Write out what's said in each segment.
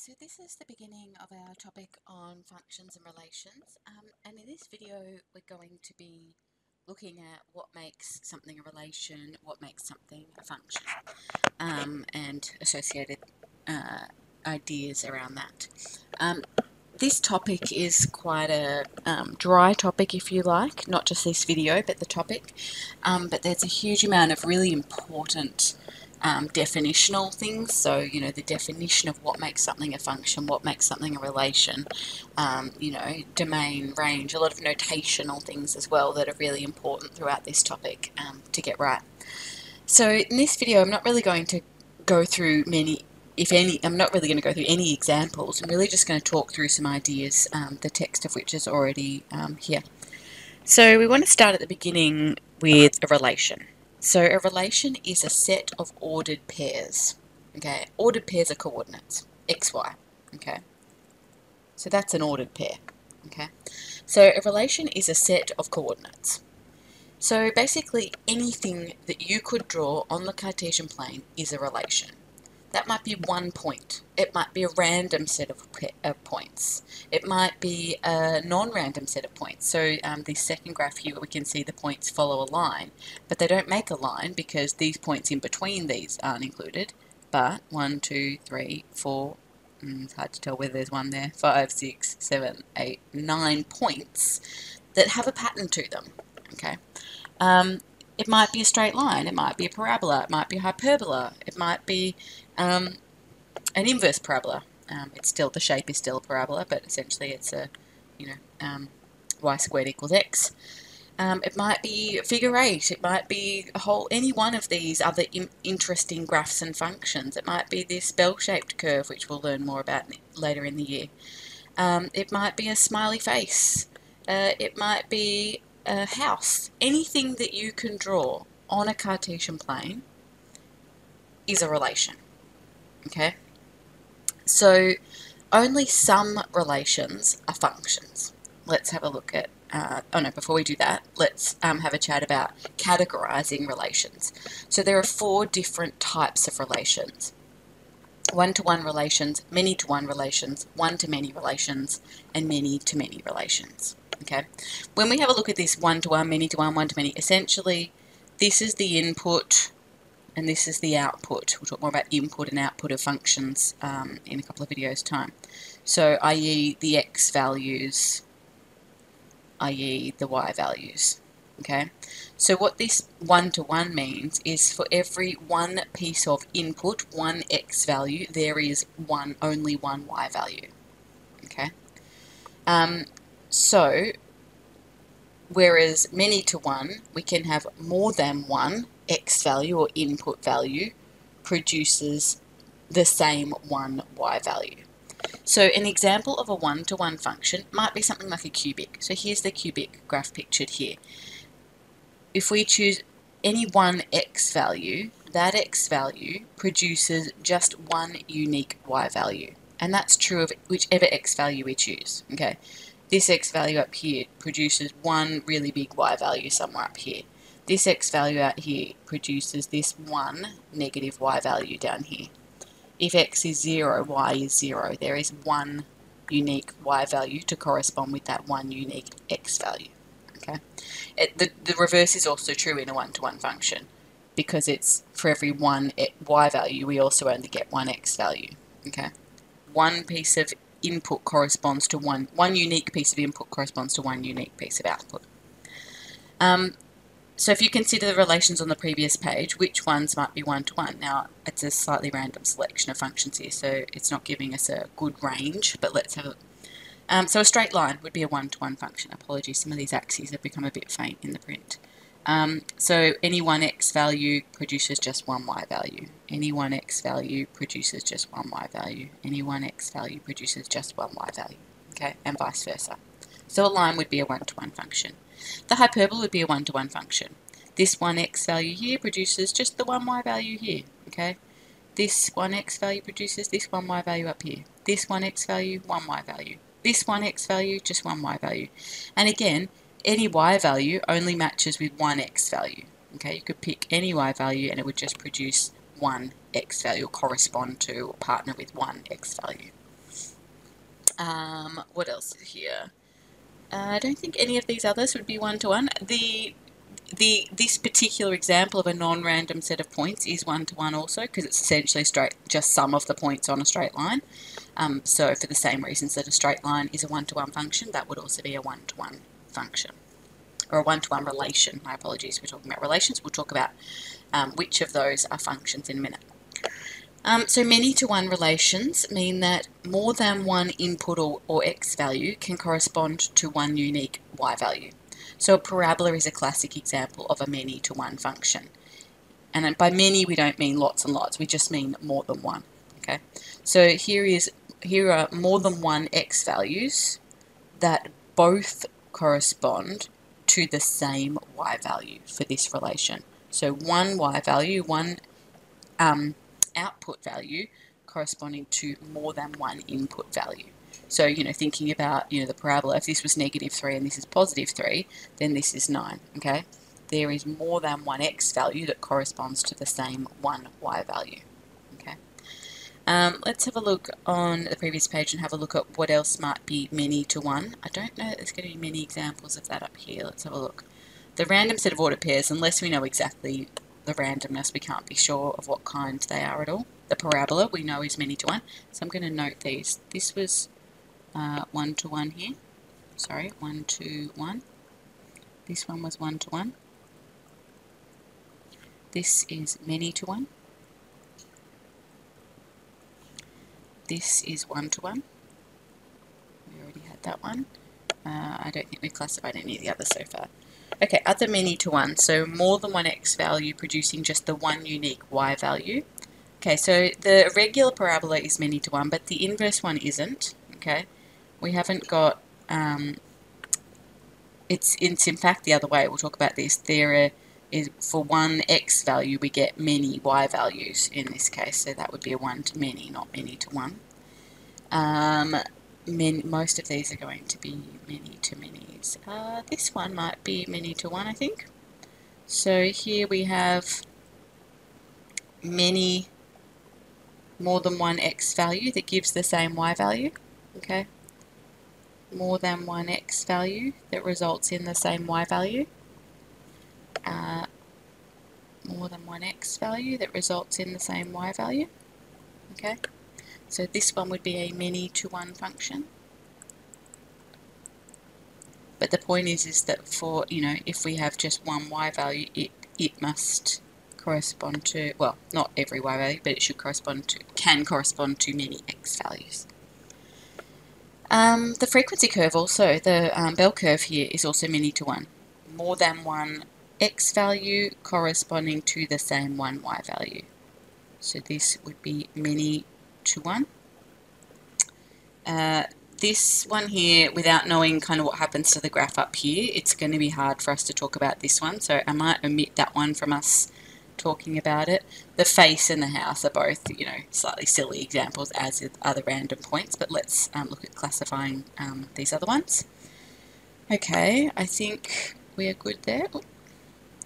So this is the beginning of our topic on functions and relations. Um, and in this video, we're going to be looking at what makes something a relation, what makes something a function, um, and associated uh, ideas around that. Um, this topic is quite a um, dry topic, if you like, not just this video, but the topic. Um, but there's a huge amount of really important um, definitional things. So, you know, the definition of what makes something a function, what makes something a relation, um, you know, domain, range, a lot of notational things as well that are really important throughout this topic um, to get right. So in this video, I'm not really going to go through many, if any, I'm not really going to go through any examples. I'm really just going to talk through some ideas, um, the text of which is already um, here. So we want to start at the beginning with a relation. So a relation is a set of ordered pairs. Okay, ordered pairs are coordinates, x, y. Okay, so that's an ordered pair. Okay, so a relation is a set of coordinates. So basically anything that you could draw on the Cartesian plane is a relation. That might be one point. It might be a random set of, points. It might be a non-random set of points. So um, the second graph here, we can see the points follow a line, but they don't make a line because these points in between these aren't included. But one, two, three, four, mm, it's hard to tell whether there's one there, five, six, seven, eight, nine points that have a pattern to them. Okay. Um, it might be a straight line, it might be a parabola, it might be a hyperbola, it might be um, an inverse parabola. Um, it's still, the shape is still a parabola, but essentially it's a, you know, um, y squared equals x. Um, it might be figure eight, it might be a whole, any one of these other interesting graphs and functions. It might be this bell-shaped curve, which we'll learn more about later in the year. Um, it might be a smiley face. Uh, it might be a house, anything that you can draw on a Cartesian plane is a relation. Okay? So only some relations are functions. Let's have a look at, uh, oh no, before we do that, let's um, have a chat about categorizing relations. So there are four different types of relations. One-to-one -one relations, many-to-one relations, one-to-many relations, and many-to-many relations. Okay, when we have a look at this one-to-one, many-to-one, one-to-many, essentially this is the input and this is the output. We'll talk more about input and output of functions um, in a couple of videos time. So i.e. the x values, i.e. the y values. Okay, so what this one-to-one -one means is for every one piece of input, one x value, there is one only one y value. Okay, um, so, whereas many to one, we can have more than one x value or input value produces the same one y value. So an example of a one-to-one -one function might be something like a cubic. So here's the cubic graph pictured here. If we choose any one x value, that x value produces just one unique y value. And that's true of whichever x value we choose. Okay, this x value up here produces one really big y value somewhere up here. This x value out here produces this one negative y value down here. If x is 0, y is 0. There is one unique y value to correspond with that one unique x value. Okay, it, the, the reverse is also true in a one-to-one -one function because it's for every one y value we also only get one x value. Okay, one piece of input corresponds to one, one unique piece of input corresponds to one unique piece of output. Um, so if you consider the relations on the previous page, which ones might be one-to-one? -one? Now, it's a slightly random selection of functions here, so it's not giving us a good range, but let's have a um, so a straight line would be a one-to-one -one function. Apologies, some of these axes have become a bit faint in the print. Um, so any one x value produces just one y value. Any one x value produces just one y value. Any one x value produces just one y value. Okay, and vice versa. So a line would be a one-to-one -one function. The hyperbola would be a one-to-one -one function. This one x value here produces just the one y value here. Okay, this one x value produces this one y value up here. This one x value, one y value. This one x value, just one y value. And again, any y value only matches with one x value. Okay, you could pick any y value and it would just produce one x value, or correspond to, or partner with one x value. Um, what else is here? Uh, I don't think any of these others would be one-to-one. -one. The the this particular example of a non-random set of points is one-to-one -one also because it's essentially straight just sum of the points on a straight line. Um, so for the same reasons that a straight line is a one-to-one -one function, that would also be a one-to-one function or a one-to-one relation. My apologies, we're talking about relations. We'll talk about um, which of those are functions in a minute. Um, so many-to-one relations mean that more than one input or, or x value can correspond to one unique y value. So a parabola is a classic example of a many-to-one function. And by many, we don't mean lots and lots. We just mean more than one. Okay. So here is here are more than one x values that both correspond to the same y value for this relation. So one y value, one um, output value corresponding to more than one input value. So, you know, thinking about, you know, the parabola, if this was negative 3 and this is positive 3, then this is 9, okay? There is more than one x value that corresponds to the same one y value, okay? Um, let's have a look on the previous page and have a look at what else might be many to one. I don't know that there's going to be many examples of that up here. Let's have a look. The random set of ordered pairs, unless we know exactly the randomness, we can't be sure of what kind they are at all. The parabola we know is many to one, so I'm going to note these. This was uh, one to one here. Sorry, one to one. This one was one to one. This is many to one. This is one-to-one. We already had that one. Uh, I don't think we've classified any of the others so far. Okay, other many to one. So more than one x value producing just the one unique y value. Okay, so the regular parabola is many to one, but the inverse one isn't. Okay, we haven't got. Um, it's it's in fact the other way. We'll talk about this. There is for one x value we get many y values in this case so that would be a one to many not many to one um, many, most of these are going to be many to manys uh, this one might be many to one I think. So here we have many more than one x value that gives the same y value okay? More than one x value that results in the same y value. Uh, more than one x value that results in the same y value. Okay, so this one would be a many to one function. But the point is, is that for, you know, if we have just one y value, it, it must correspond to, well, not every y value, but it should correspond to, can correspond to many x values. Um, the frequency curve also, the um, bell curve here is also many to one. More than one x value corresponding to the same one y value. So this would be many to one. Uh, this one here, without knowing kind of what happens to the graph up here, it's going to be hard for us to talk about this one, so I might omit that one from us talking about it. The face and the house are both, you know, slightly silly examples as with other random points, but let's um, look at classifying um, these other ones. Okay, I think we are good there.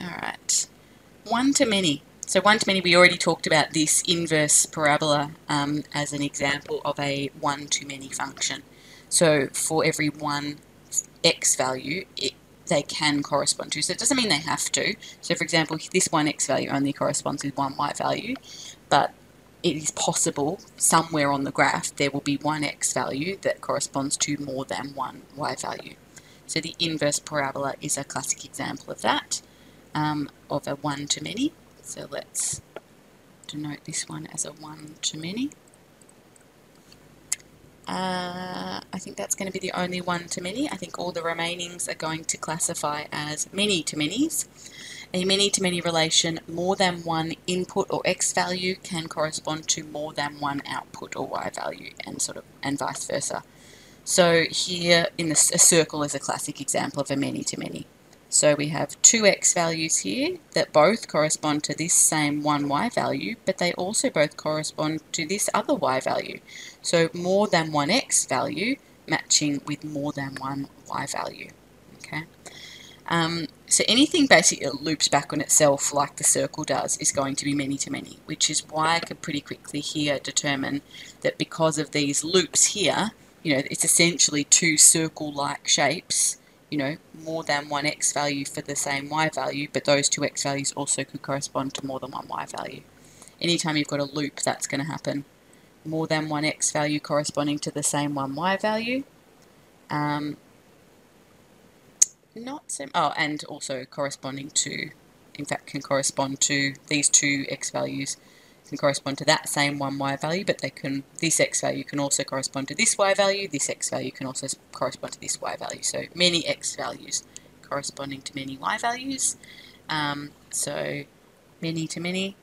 Alright, one to many. So one to many, we already talked about this inverse parabola um, as an example of a one to many function. So for every one x value, it, they can correspond to. So it doesn't mean they have to. So for example, this one x value only corresponds with one y value, but it is possible somewhere on the graph there will be one x value that corresponds to more than one y value. So the inverse parabola is a classic example of that um, of a one to many. So let's denote this one as a one to many. Uh, I think that's going to be the only one to many. I think all the remainings are going to classify as many to manys. A many to many relation, more than one input or x value can correspond to more than one output or y value and sort of and vice versa. So here in the, a circle is a classic example of a many to many. So we have two x values here that both correspond to this same 1y value, but they also both correspond to this other y value. So more than one x value matching with more than one y value. Okay. Um, so anything basically loops back on itself like the circle does is going to be many to many, which is why I could pretty quickly here determine that because of these loops here, you know, it's essentially two circle-like shapes, you know, more than one x value for the same y value, but those two x values also could correspond to more than one y value. Anytime you've got a loop, that's going to happen. More than one x value corresponding to the same one y value. Um, not sim oh and also corresponding to in fact can correspond to these two x values can correspond to that same one y value but they can this x value can also correspond to this y value this x value can also correspond to this y value. So many x values corresponding to many y values. Um, so many to many.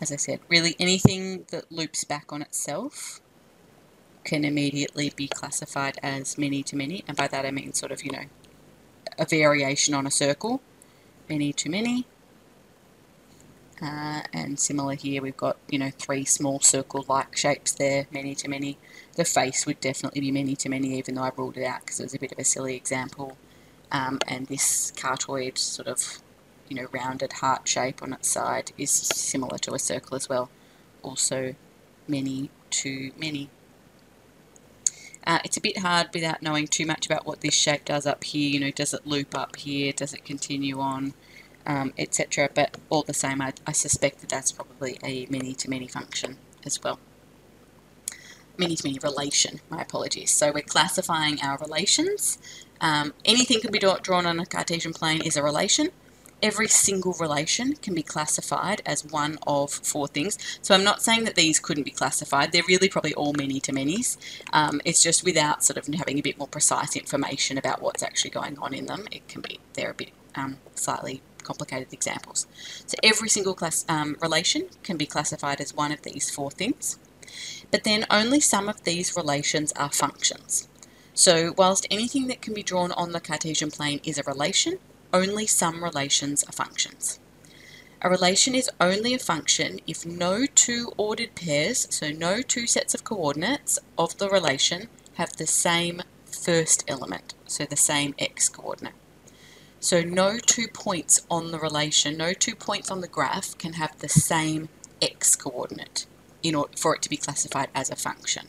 As I said really anything that loops back on itself can immediately be classified as many to many, and by that I mean sort of, you know, a variation on a circle, many to many. Uh, and similar here, we've got, you know, three small circle-like shapes there, many to many. The face would definitely be many to many, even though I ruled it out because it was a bit of a silly example. Um, and this cardioid sort of, you know, rounded heart shape on its side is similar to a circle as well. Also many to many. Uh, it's a bit hard without knowing too much about what this shape does up here. You know, does it loop up here? Does it continue on? Um, etc. But all the same, I, I suspect that that's probably a many-to-many function as well. Many-to-many relation, my apologies. So we're classifying our relations. Um, anything can be drawn on a Cartesian plane is a relation every single relation can be classified as one of four things. So I'm not saying that these couldn't be classified. They're really probably all many-to-manys. Um, it's just without sort of having a bit more precise information about what's actually going on in them. It can be, they're a bit um, slightly complicated examples. So every single class um, relation can be classified as one of these four things. But then only some of these relations are functions. So whilst anything that can be drawn on the Cartesian plane is a relation, only some relations are functions. A relation is only a function if no two ordered pairs, so no two sets of coordinates of the relation have the same first element, so the same x coordinate. So no two points on the relation, no two points on the graph can have the same x coordinate in order for it to be classified as a function.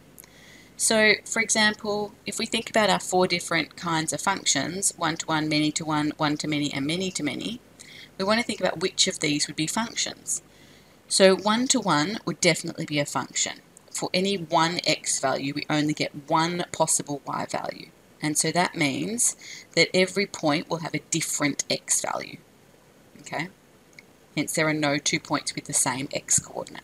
So, for example, if we think about our four different kinds of functions, one-to-one, many-to-one, one-to-many, and many-to-many, we want to think about which of these would be functions. So one-to-one would definitely be a function. For any one x value, we only get one possible y value. And so that means that every point will have a different x value. Okay? Hence, there are no two points with the same x coordinate.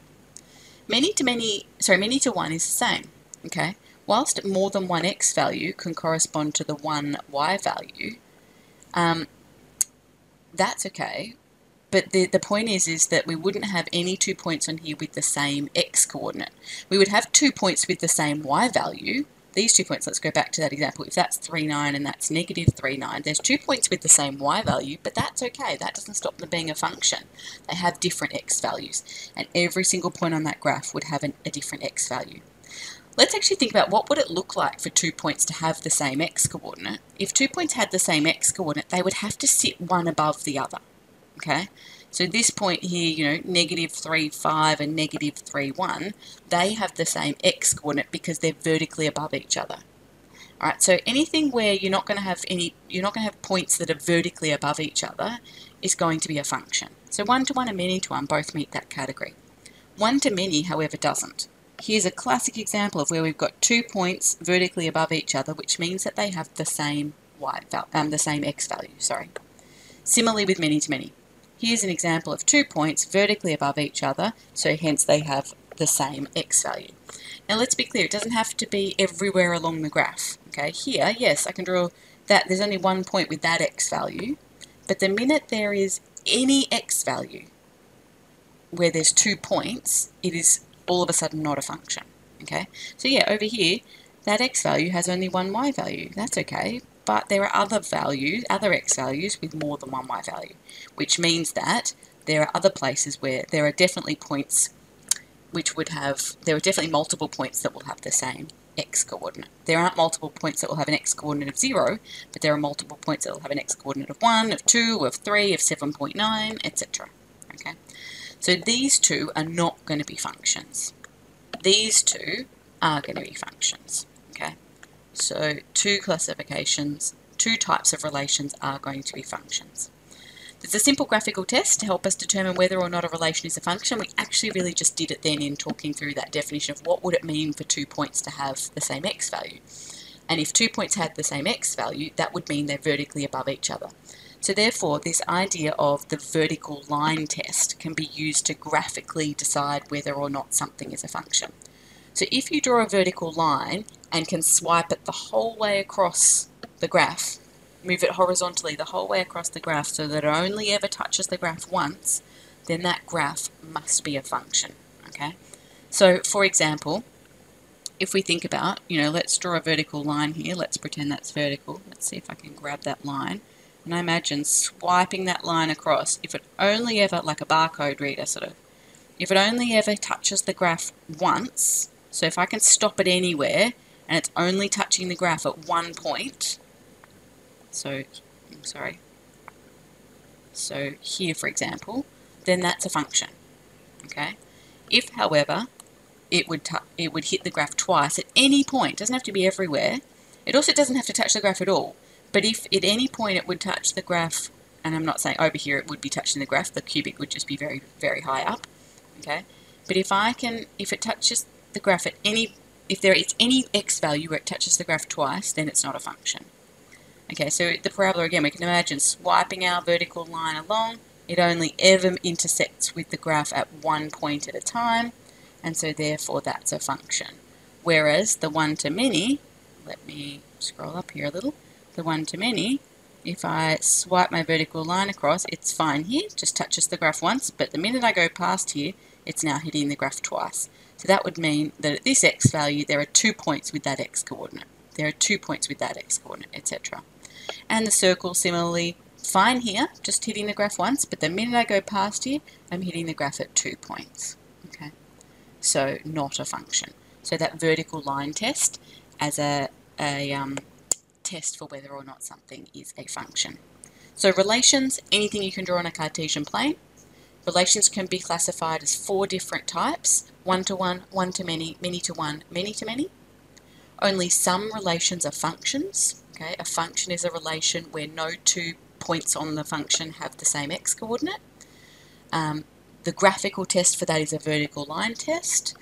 Many to many, sorry, many to one is the same. Okay? whilst more than one x value can correspond to the one y value, um, that's okay. But the, the point is, is that we wouldn't have any two points on here with the same x coordinate. We would have two points with the same y value. These two points, let's go back to that example. If that's 3, 9 and that's negative 3, 9, there's two points with the same y value, but that's okay. That doesn't stop them being a function. They have different x values, and every single point on that graph would have an, a different x value. Let's actually think about what would it look like for two points to have the same x coordinate. If two points had the same x coordinate, they would have to sit one above the other. Okay, so this point here, you know, negative 3, 5 and negative 3, 1, they have the same x coordinate because they're vertically above each other. Alright, so anything where you're not going to have any, you're not going to have points that are vertically above each other is going to be a function. So one-to-one -one and many-to-one both meet that category. One-to-many, however, doesn't. Here's a classic example of where we've got two points vertically above each other, which means that they have the same y um, the same x value. Sorry. Similarly with many to many. Here's an example of two points vertically above each other, so hence they have the same x value. Now let's be clear, it doesn't have to be everywhere along the graph. Okay, here, yes, I can draw that there's only one point with that x value, but the minute there is any x value where there's two points, it is all of a sudden not a function. Okay, so yeah, over here, that x value has only one y value. That's okay, but there are other values, other x values with more than one y value, which means that there are other places where there are definitely points which would have, there are definitely multiple points that will have the same x coordinate. There aren't multiple points that will have an x coordinate of 0, but there are multiple points that will have an x coordinate of 1, of 2, of 3, of 7.9, etc. Okay, So these two are not going to be functions. These two are going to be functions. So two classifications, two types of relations are going to be functions. There's a simple graphical test to help us determine whether or not a relation is a function. We actually really just did it then in talking through that definition of what would it mean for two points to have the same x value. And if two points had the same x value, that would mean they're vertically above each other. So therefore, this idea of the vertical line test can be used to graphically decide whether or not something is a function. So if you draw a vertical line and can swipe it the whole way across the graph, move it horizontally the whole way across the graph so that it only ever touches the graph once, then that graph must be a function, okay? So, for example, if we think about, you know, let's draw a vertical line here. Let's pretend that's vertical. Let's see if I can grab that line. And I imagine swiping that line across, if it only ever, like a barcode reader sort of, if it only ever touches the graph once, so if I can stop it anywhere, and it's only touching the graph at one point, so I'm sorry. So here for example then that's a function okay? If however it would it would hit the graph twice at any point doesn't have to be everywhere it also doesn't have to touch the graph at all. But if at any point it would touch the graph and I'm not saying over here it would be touching the graph the cubic would just be very very high up okay? But if I can if it touches the graph at any if there is any x value where it touches the graph twice then it's not a function Okay, so the parabola again, we can imagine swiping our vertical line along. It only ever intersects with the graph at one point at a time, and so therefore that's a function. Whereas the one-to-many, let me scroll up here a little, the one-to-many, if I swipe my vertical line across, it's fine here, just touches the graph once, but the minute I go past here, it's now hitting the graph twice. So that would mean that at this x value, there are two points with that x coordinate. There are two points with that x coordinate, etc. And the circle similarly fine here, just hitting the graph once, but the minute I go past here, I'm hitting the graph at two points. Okay, So not a function. So that vertical line test as a, a um, test for whether or not something is a function. So relations, anything you can draw on a Cartesian plane. Relations can be classified as four different types, one-to-one, one-to-many, many-to-one, many-to-many. Only some relations are functions, Okay, a function is a relation where no two points on the function have the same x coordinate. Um, the graphical test for that is a vertical line test,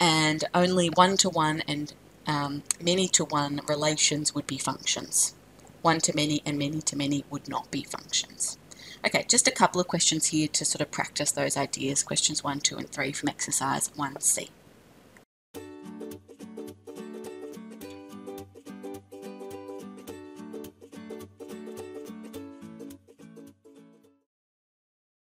and only one-to-one and um, many-to-one relations would be functions. One-to-many and many-to-many would not be functions. Okay, just a couple of questions here to sort of practice those ideas, questions 1, 2 and 3 from exercise 1C.